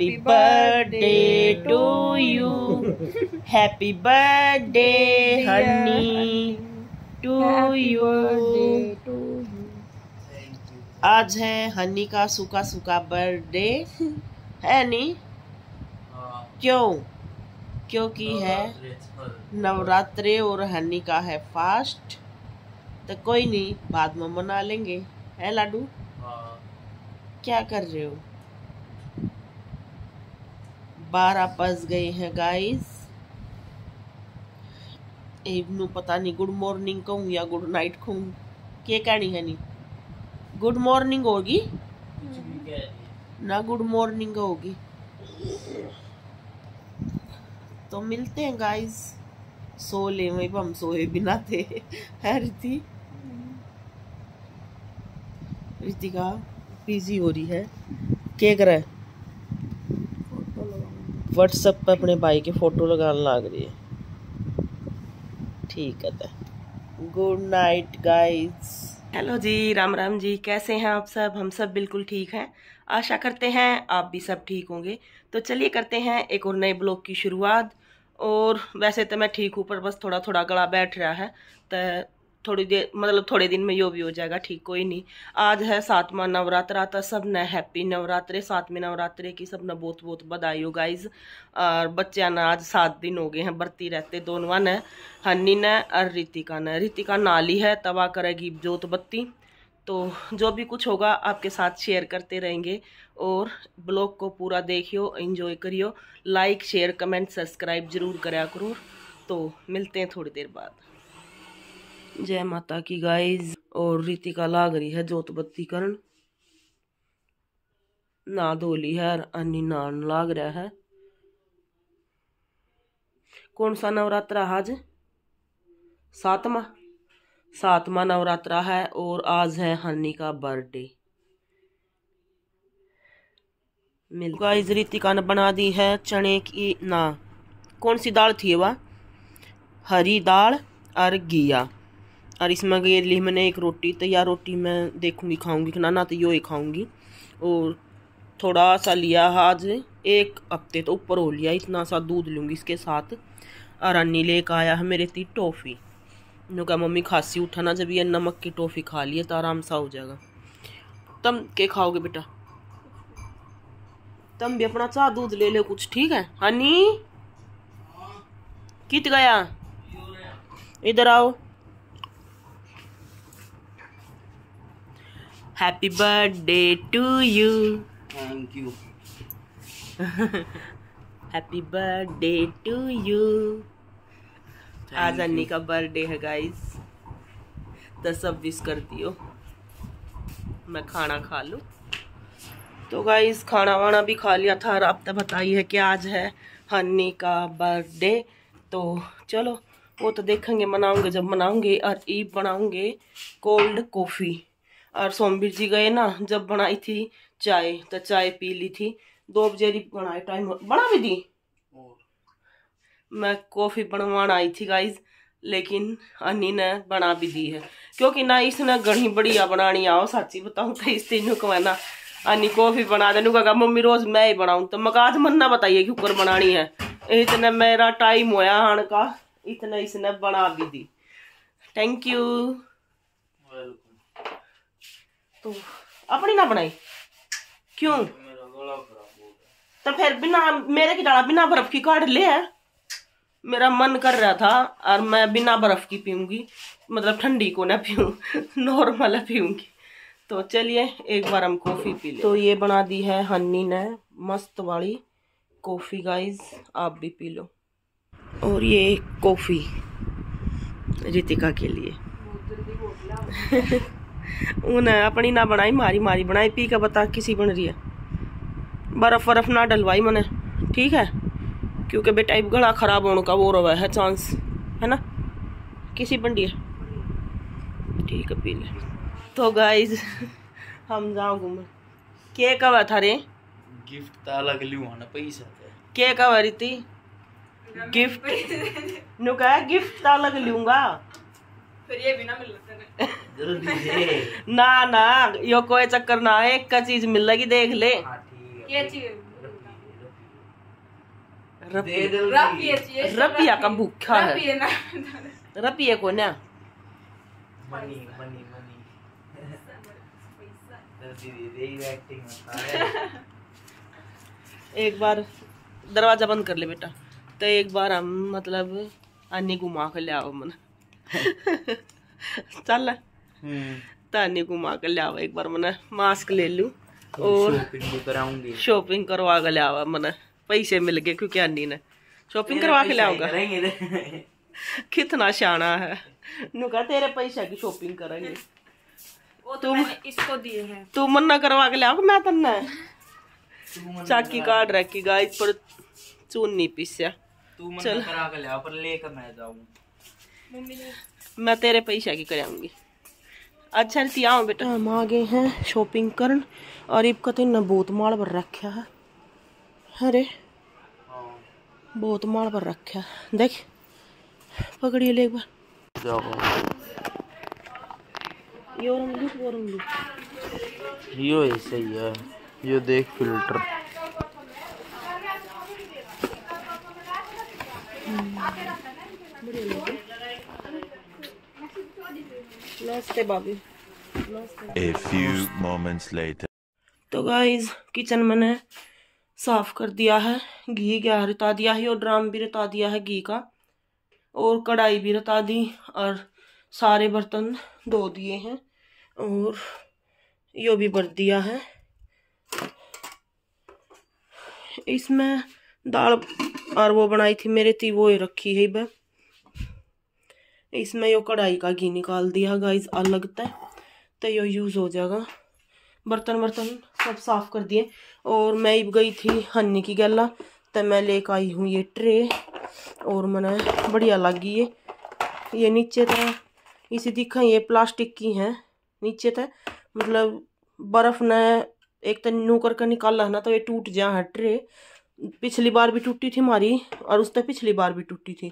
Happy birthday to you. Happy birthday, honey, to you. आज है हनी का सूखा सूखा बर्थडे है नी? क्यों? क्योंकि है? नवरात्रे और हनी का है फास्ट तो कोई नहीं बाद में मना लेंगे। है लाडू? क्या कर रहे हो? बारह बज गए हैं गाइस इवनू पता नहीं गुड मॉर्निंग कहूँ या गुड नाइट कहूँ। क्या कहनी है नहीं गुड मॉर्निंग होगी? ना गुड मॉर्निंग होगी। तो मिलते हैं गाइस सो ले, वही हम सोए बिना थे। है रिति रितिका बिज़ी हो रही है। क्या कर व्हाट्सएप पर अपने भाई के फ़ोटो लगाने लग रही है। ठीक है good night guys hello ji, Ram Ram ji. कैसे हैं आप सब? हम सब बिल्कुल ठीक हैं। आशा करते हैं आप भी सब ठीक होंगे। तो चलिए करते हैं एक और नए ब्लॉग की शुरुआत। और वैसे तो मैं ठीक हूँ, पर बस थोड़ा थोड़ा गला बैठ रहा है। तो थोड़ी देर मतलब थोड़े दिन में यो भी हो जाएगा, ठीक, कोई नहीं। आज है सातवां नवरात्रा तो सबने हैप्पी नवरात्रे, सातवें नवरात्रे की सबने बहुत बहुत बधाई हो गाइज़ और बच्चे ने आज सात दिन हो गए हैं, बरती रहते दोनों ने, हन्नी ने, और रितिका ने। रितिका नाली है, तवा करेगी जोत बत्ती। तो जो भी कुछ होगा, आपके साथ शेयर करते रहेंगे। और ब्लॉग को पूरा देखियो एंजॉय करियो। लाइक शेयर कमेंट सब्सक्राइब ज़रूर करा करो। तो मिलते हैं थोड़ी देर बाद। जय माता की गाइज़ और रीतिका लाग रही है जोत बत्ती करण ना धोली है अन्नी नान लाग रहा है। कौन सा नवरात्रा आज? सातवा? सातवा नवरात्रा है और आज है हनी का बर्थडे गाइस रीतिका ने बना दी है चने की, ना, कौन सी दाल थी वह? हरी दाल और घिया। और इसमें ये ली मैंने एक रोटी तो या रोटी मैं देखूँगी, खाऊँगी ना ना तो यो ही खाऊँगी। और थोड़ा सा लिया आज, एक हफ़्ते तो ऊपर हो लिया, इतना सा दूध लूँगी इसके साथ। और अन्नी लेकर आया है मेरे ती टॉफ़ी। नो कहा, मम्मी, खांसी उठाना जब ये नमक की टॉफ़ी खा लिए तो आराम सा हो जाएगा। तुम के खाओगे बेटा? तुम भी अपना चाह दूध ले लो कुछ, ठीक है? हनी? कित गया? इधर आओ। Happy birthday to you thank you happy birthday to you आज अन्नी का बर्थडे है गाइस तो सब विश कर दियो मैं खाना खा लूँ। तो गाइस खाना वाना भी खा लिया था और अब तो बताइए कि आज है हन्नी का बर्थडे तो चलो वो तो देखेंगे मनाऊँगे जब मनाऊँगे और ईब बनाऊँगे कोल्ड कॉफ़ी और सोमवीर जी गए ना जब बनाई थी चाय तो चाय पी ली थी। दो बजे बनाए टाइम बना भी दी? मैं कॉफ़ी बनवाना आई थी गाइज़ लेकिन अन्नी ने बना भी दी है। क्योंकि ना इसने घनी बढ़िया बनानी आओ सच्ची बताऊँ तो इस तीनों को मैं ना अन्नी कॉफ़ी बना दे कहा मम्मी रोज मैं ही बनाऊँ। तो मकाज मन ना बताइए कि ऊपर बनानी है। इतने मेरा टाइम होया आने का इतना इसने बना भी दी। थैंक यू तो। अपनी ना बनाई। क्यों? तो फिर बिना मेरे की डाला बिना बर्फ़ की काट ले। है मेरा मन कर रहा था और मैं बिना बर्फ़ की पीऊँगी। मतलब ठंडी को ना पीऊँ नॉर्मल पीऊँगी। तो चलिए एक बार हम कॉफ़ी पी ले तो ये बना दी है हन्नी ने मस्त वाली कॉफ़ी गाइस आप भी पी लो। और ये कॉफ़ी रितिका के लिए। उन्हें अपनी ना बनाई मारी मारी बनाई पी के बता किसी बन रही है। बर्फ़ बर्फ़ ना डलवाई मैंने। ठीक है? क्योंकि बेटा गला खराब होने का वो रहा है चांस है ना? किसी बंडी है? ठीक है पी ले। तो गाइज़ हम जाओ घूमे के कब था रे? गिफ्ट ताला के लिए ना पैसा के कब रही थी? गिफ्ट नु कहा गिफ्ट ताला के लूँगा फिर ये भी ना ना ना यो कोई चक्कर ना है एक का चीज़ मिल लगी देख ले। हाँ, रपिया का भूखा है। रपिए को ना। Money money money. एक बार दरवाज़ा बंद कर ले बेटा। तो एक बार हम मतलब अन्नी घुमा के ले आओ मन। चल। हम्म तो अन्नी घुमा के ले आओ एक बार मैंने मास्क ले लूँ। और शॉपिंग शॉपिंग करवा के ले आओ मैंने। पैसे मिल गए क्योंकि अन्नी ने। शॉपिंग करवा के ले आओगा करेंगे कितना शाना है। नु कहा तेरे पैसा की शॉपिंग करेंगे। वो तो इसको दिए हैं। तू मन्ना करवा के ले आओ मैं तन्ना चाकी काट रखी गाइस पर चून नहीं तू मन करा के ले पर लेकर मैं जाऊँ। मम्मी मैं तेरे पैसा की कराऊँगी। अच्छा रीति आओ बेटा। हम आ गए हैं शॉपिंग करन और इब का तो इन्ना बहुत माल पर रखा है। अरे बहुत माल पर रखा है। देख पकड़िए ले एक बार। जाओ ये और अंगूर वो और अंगूर यो ऐसे ही है। यो देख फ़िल्टर। नमस्ते भाभी। A few moments later. तो गाइस किचन मैंने साफ़ कर दिया है घी गया रिता दिया है और ड्राम भी रिता दिया है घी का और कढ़ाई भी रिता दी और सारे बर्तन धो दिए हैं और यो भी भर दिया है। इसमें दाल और वो बनाई थी मेरे थी वो ही रखी है बह इसमें यो कढ़ाई का घी निकाल दिया गाइस अलग तय तो यो यूज़ हो जाएगा। बर्तन वर्तन सब साफ़ कर दिए। और मैं गई थी हन्नी की गैला तो मैं लेकर आई हूँ ये ट्रे। और मैंने बढ़िया लगी ये। ये नीचे था इसी दिखा ये प्लास्टिक की हैं। नीचे था मतलब बर्फ़ ने एक तो नू करके निकाला है ना तो ये टूट जा है ट्रे। पिछली बार भी टूटी थी हमारी और उस तक पिछली बार भी टूटी थी।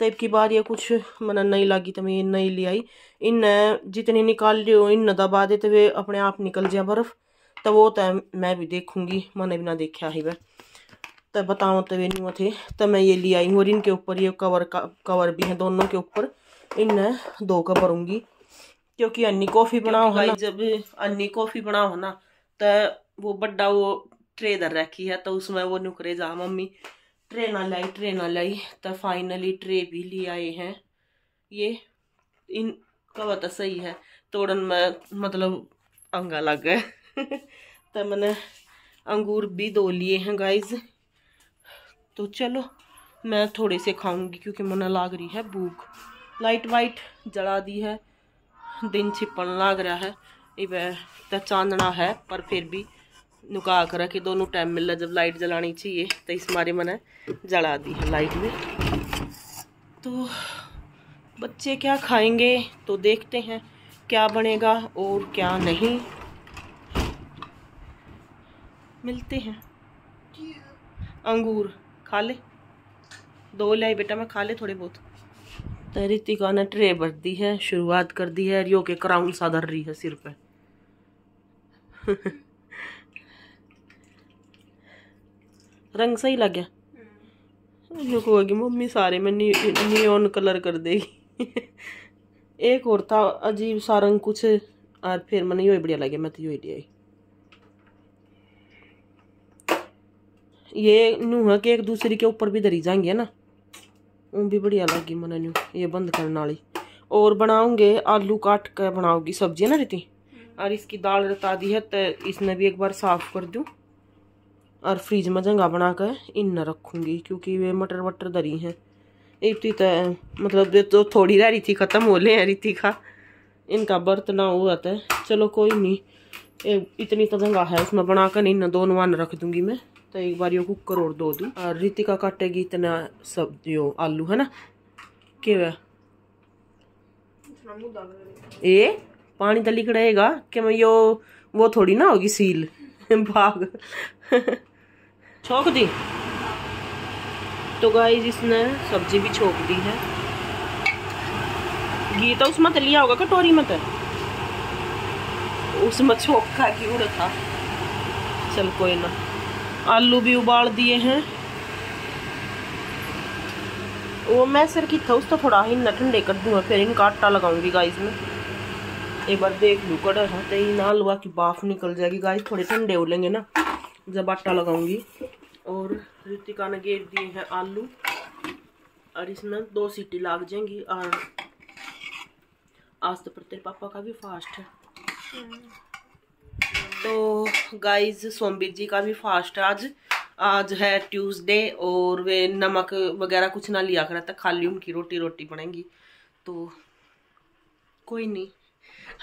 तो अब की बार ये कुछ मैंने नहीं लगी तो मैं नहीं ले आई। इन जितनी निकाल लियो इन दबा दे तो वे अपने आप निकल जाए बर्फ़। तो वो तो मैं भी देखूँगी, मैंने भी ना देखा ही वह तो बताओ तो वे नहीं थे तो मैं ये ले आई हूँ और इनके ऊपर ये कवर का, कवर भी है दोनों के ऊपर। इन दो का भरूँगी क्योंकि अन्नी कॉफ़ी बनाओ है जब अन्नी कॉफ़ी बनाओ है ना तो वो बड्डा वो ट्रे दर रखी है तो उसमें वो नुकरे जा, मम्मी ट्रे ना लाई ट्रे ना लाई तो फाइनली ट्रे भी ले आए हैं। ये, इन का तो सही है, तोड़न में मतलब अंगा लग गए। तो मैंने अंगूर भी दो लिए हैं गाइज़ तो चलो, मैं थोड़े से खाऊँगी, क्योंकि मैंने लाग रही है भूख। लाइट वाइट जला दी है। दिन छिपन लाग रहा है। ये तो चांदना है, पर फिर भी नुका कर रखे, दोनों टाइम मिल जब लाइट जलानी चाहिए तो इस मारे मैंने जला दी है लाइट में। तो बच्चे क्या खाएँगे? तो देखते हैं क्या बनेगा और क्या नहीं। मिलते हैं। अंगूर खा ले। दो लाई बेटा मैं खा ले थोड़े बहुत। तो रितिका ने ट्रे भर दी है, शुरुआत कर दी है रियो के क्राउन सा धर रही है सिर पे। रंग सही लग गया। जो कहोगी मम्मी सारे में नी, नियोन कलर कर देगी। एक और था अजीब सा रंग कुछ और फिर मैंने यो बढ़िया लगे मैं तो यो ले ये नू के एक दूसरे के ऊपर भी धरी जाएँगे ना वो भी बढ़िया लगी मैंने न्यू ये बंद करने वाली। और बनाऊँगे आलू काट कर बनाओगी सब्ज़ी ना रीति? और इसकी दाल रता दी है तो इसने भी एक बार साफ़ कर दूँ। और फ्रिज में जगह बना कर इन रखूँगी क्योंकि वे मटर वटर दरी हैं। इतनी तो मतलब तो थोड़ी रह रही थी ख़त्म हो ले रीति का इनका बर्त ना हुआ था। चलो कोई नहीं ए, इतनी तो जगह है उसमें बनाकर इन दोनों वन रख दूँगी मैं। तो एक बार यो कुकर और दो दूँ। और रितिका काटेगी इतना सब यो आलू है ना? के ए पानी दली कड़ेगा कि मैं यो वो थोड़ी ना होगी सील भाग। छोक दी। तो गाइस इसने सब्ज़ी भी छोक दी है। घी तो उसमें तो लिया होगा कटोरी में तो उसमें छोका क्यों था चल कोई ना। आलू भी उबाल दिए हैं। वो मैं सिर की था उसको थोड़ा ही न ठंडे कर दूँगा, फिर इनका आटा लगाऊँगी गाइस में। एक बार देख लूँ कड़ा तो ही ना लुआ की बाफ निकल जाएगी। गाइस थोड़े ठंडे हो लेंगे ना। जब आटा लगाऊँगी। और रितिका ने गेर दिए हैं आलू। और इसमें दो सीटी लाग जाएँगी। और आज तो पर तेरे पापा का भी फास्ट है। तो गाइस सोमवीर जी का भी फास्ट है आज। आज है ट्यूसडे और वे नमक वगैरह कुछ ना लिया करा था। खाली उनकी रोटी रोटी बनेगी तो कोई नहीं।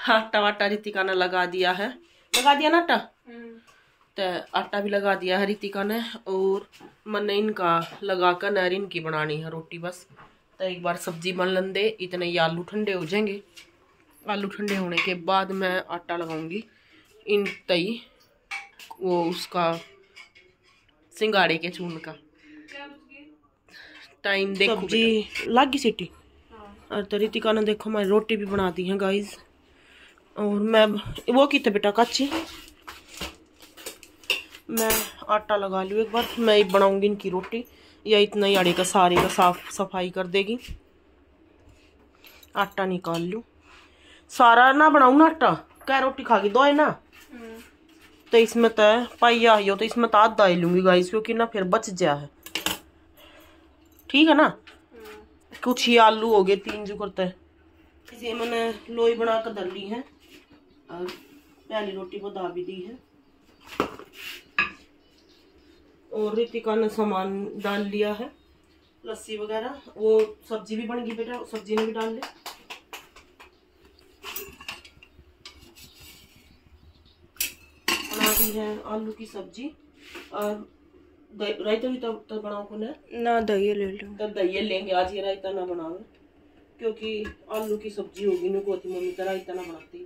आटा वाटा रितिका ने लगा दिया है। लगा दिया ना आटा? तो आटा भी लगा दिया है रितिका ने और मैंने इनका लगा कर नहर इनकी बनानी है रोटी बस। तो एक बार सब्ज़ी बन दे इतने ही आलू ठंडे हो जाएँगे। आलू ठंडे होने के बाद मैं आटा लगाऊँगी। इन तई वो उसका सिंगाड़े के चून का। टाइम देखो सब्ज़ी लग गई सीटी? और तो रितिका ने देखो मैं रोटी भी बना दी है गाइस और मैं वो कितने बेटा कच्ची मैं आटा लगा लूँ एक बार, मैं बनाऊँगी इनकी रोटी। या इतना ही आड़े का, सारे का साफ़ सफ़ाई कर देगी। आटा निकाल लूँ। सारा ना बनाऊँ ना आटा? क्या रोटी खा गई दो है ना? तो इसमें तो पाइया हो तो इसमें तो आधा ही लूँगी गाइस क्योंकि ना फिर बच जा है। ठीक है ना? कुछ ही आलू हो गए, तीन जो करते हैं। इसे मैंने लोई बना कर धर ली है। और पहली रोटी को दा भी दी है। और रितिका ने सामान डाल लिया है। लस्सी वगैरह वो सब्ज़ी भी बन गई बेटा सब्ज़ी ने भी डाल ली। बना दी है आलू की सब्ज़ी। और रायता भी तब तब बनाओ को ना ना दही ले लो। तब दही लेंगे आज ये रायता ना बनाओ। क्योंकि आलू की सब्ज़ी होगी ना कोती मम्मी तो रायता ना बनाती।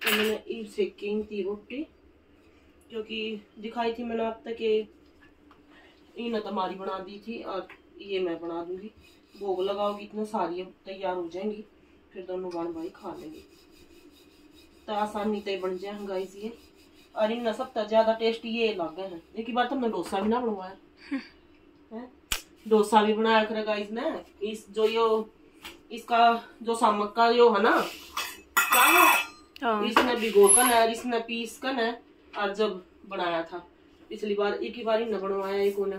तो मैंने ईद सेकी थी रोटी। क्योंकि दिखाई थी मैंने आप तक ये इन तमारी बना दी थी और ये मैं बना दूँगी। भोग लगाओगी इतना सारी अब तैयार हो जाएँगी फिर दोनों बहन भाई खा लेंगे। तो आसानी तय बन जाए गाइस ये। और इन सबसे ज़्यादा टेस्ट ये लग है। एक बार तो तुमने डोसा भी ना बनवाया। डोसा भी बनाया करे गाइस ने। इस जो यो इसका जो सामक का यो है ना क्या हाँ? इसने भिगो कर है इसने पीस कर है। और जब बनाया था। पिछली बार एक ही बार ही न बनवाया एक ने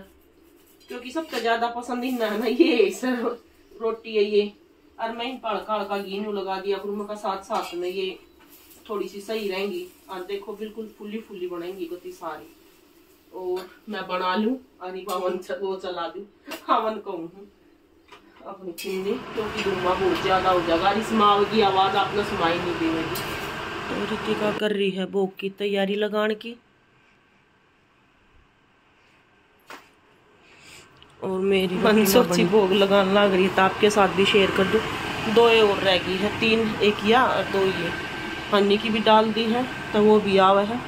क्योंकि सबसे ज़्यादा पसंद ही है ना ये, सर, रोटी है ये। और मैं इन पड़का का घी नु लगा दिया फिर का साथ साथ में ये थोड़ी सी सही रहेंगी। और देखो बिल्कुल फुली फुली बनेंगी गति सारी। और मैं बना लूँ और हवन वो चला दूँ हवन कहूँ अपनी चिंदी क्योंकि धुआँ बहुत ज़्यादा हो जाएगा। इस माव की आवाज़ आपने सुनाई नहीं देगी तो रितिका कर रही है भोग की तैयारी लगाने की। और मेरी मन सोची भोग लगाने लग रही है तो आपके साथ भी शेयर कर दो। दो ये और रह गई है तीन एक या और दो ये। हनी की भी डाल दी है तो वो भी आवा है।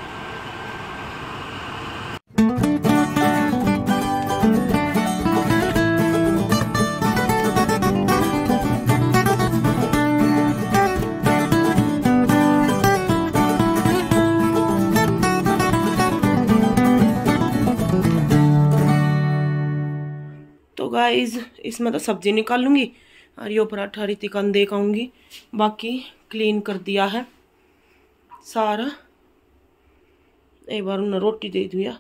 गाइज़ इसमें तो सब्ज़ी निकाल लूँगी और ये पराठा रितिकन दे आऊँगी। बाकी क्लीन कर दिया है सारा। एक बार उन्हें रोटी दे दिया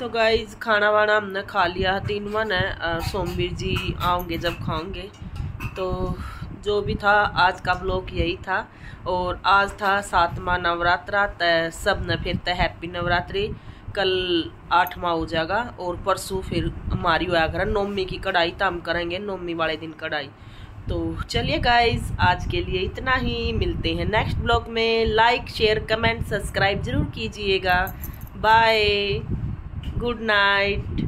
तो गाइज़ खाना वाना हमने खा लिया तीन मन है सोमवीर जी आओगे जब खाओगे। तो जो भी था, आज का ब्लॉग यही था। और आज था सातवा नवरात्रा, त सबने फिर तो हैप्पी नवरात्रि। कल आठवां हो जाएगा, और परसों फिर हमारी हुआ कर। नौमी की कढ़ाई तो हम करेंगे, नौमी वाले दिन कढ़ाई। तो चलिए गाइज़ आज के लिए इतना ही। मिलते हैं नेक्स्ट ब्लॉग में। लाइक शेयर कमेंट सब्सक्राइब ज़रूर कीजिएगा। Bye good night